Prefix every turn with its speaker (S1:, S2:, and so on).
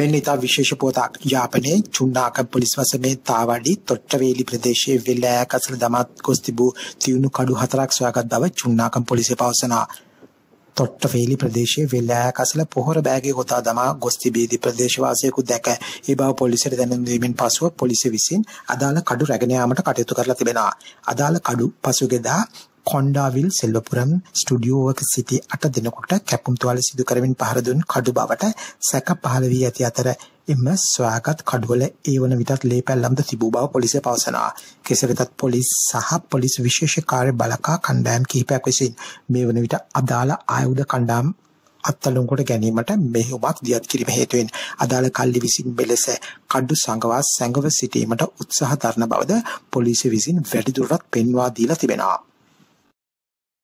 S1: මෙන්න ඉතා විශේෂ පුවතක් යාපනයේ චුන්නාකම් පොලිස් වසමේ තාවඩි තොට්ටවේලි ප්‍රදේශයේ වෙල්ලෑයක් අසල දමත් ගොස් තිබූ තියුණු කඩු හතරක් සොයාගත් බව චුන්නාකම් පොලිසිය පවසනවා. තොට්ටවේලි ප්‍රදේශයේ වෙල්ලෑයක් අසල පොහොර බෑගයේ ගොතා දමා ගොස් තිබීදී ප්‍රදේශවාසියෙකු දැක ඒ බව පොලිසියට දැනුම් දීමෙන් පසුව පොලිසිය විසින් අදාළ කඩු රැගෙන යාමට කටයුතු කරලා තිබෙනවා. අදාළ කඩු පසුගියදා කොන්ඩාවිල් සෙල්වපුරම් ස්ටුඩියෝවක සිටි අට දිනකට කැපුම් තුවාල සිදු කරමින් පහර දුන් කඩු බවට සැක පහළ වී ඇති අතර එම සොයාගත් කඩුවල ඒ වන විටත් ලේ පැල්ලම්ද තිබූ බව පොලිසිය පවසනවා. කෙසේ වෙතත් පොලිස් සහ පොලිස් විශේෂ කාර්ය බලකා කණ්ඩායම් කිහිපයක් විසින් මේ වන විට අදාළ ආයුධ කණ්ඩායම් අත්අඩංගුවට ගැනීමට මෙහෙයුමක් දියත් කිරීම හේතුවෙන් අදාළ කල්ලි විසින් මෙලෙස කඩු සංගවා සැඟව සිටීමට උත්සාහ දරන බවද පොලිසිය විසින් වැඩිදුරටත් පෙන්වා දීලා තිබෙනවා.